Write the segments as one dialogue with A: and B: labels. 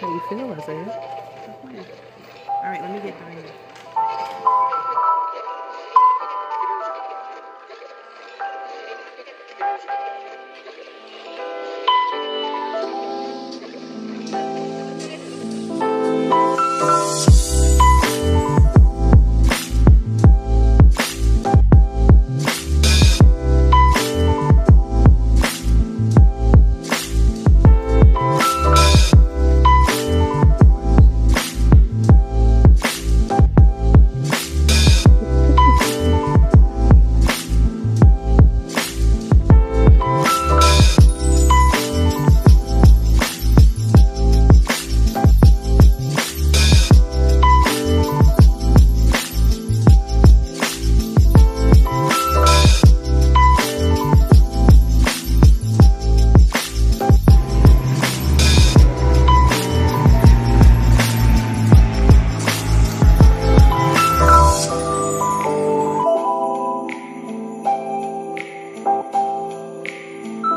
A: How you feel, Leslie?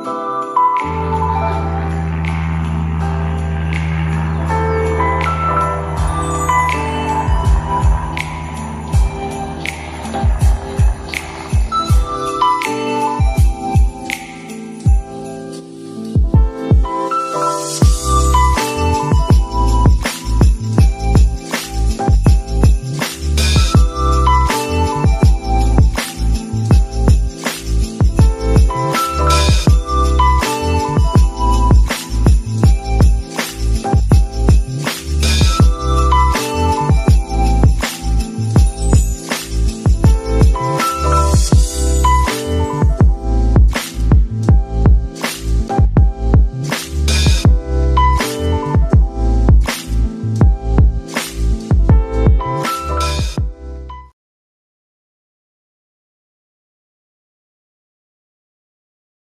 B: Thank.